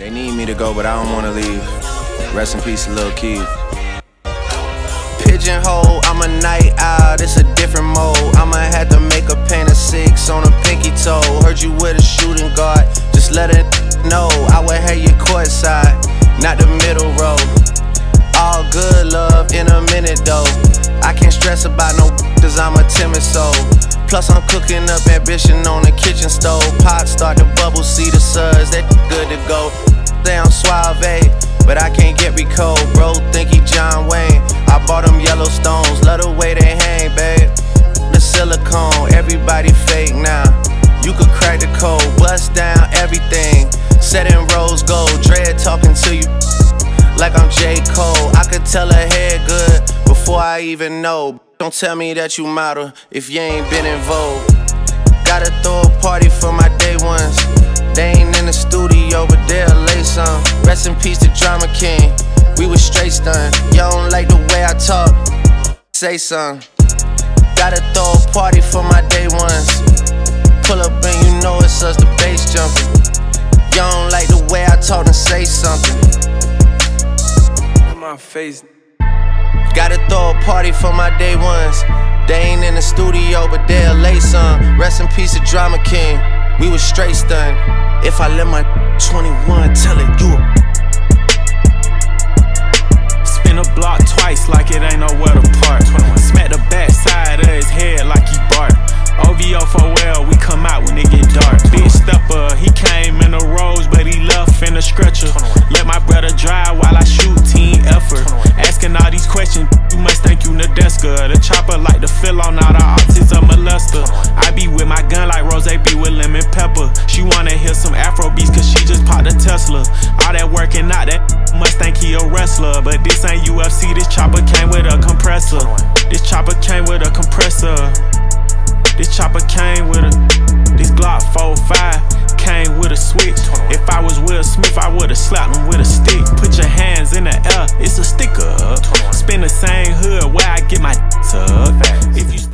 They need me to go, but I don't wanna leave. Rest in peace, Lil Keith. Pigeonhole, I'm a night owl, it's a different mode. I'ma have to make a paint of six on a pinky toe. Heard you with a shooting guard, just let it know. I would have you courtside, not the middle row. All good love in a minute though. I can't stress about no cause I'm a timid soul. Plus I'm cooking up ambition on the kitchen stove. Suave, but I can't get recalled. Bro, think he John Wayne. I bought them Yellowstones, love the way they hang, babe. The silicone, everybody fake now. You could crack the code, bust down everything. Set in rose gold, dread talking to you like I'm J. Cole. I could tell her head good before I even know. Don't tell me that you model if you ain't been in vogue. Gotta throw a party for my day ones. Stunned. Y'all don't like the way I talk. Say something. Gotta throw a party for my day ones. Pull up and you know it's us, the bass jumping. Y'all don't like the way I talk and say something. My face. Gotta throw a party for my day ones. They ain't in the studio, but they'll lay some. Rest in peace to Drama King. We was straight stunned. If I let my 21 block twice like it ain't nowhere to park. Smack the back side of his head think he a wrestler, but this ain't UFC. This chopper came with a compressor. This chopper came with a compressor. This chopper came with a. This Glock 45 came with a switch. If I was Will Smith, I would've slapped him with a stick. Put your hands in the air, it's a sticker. Spin the same hood where I get my up. If you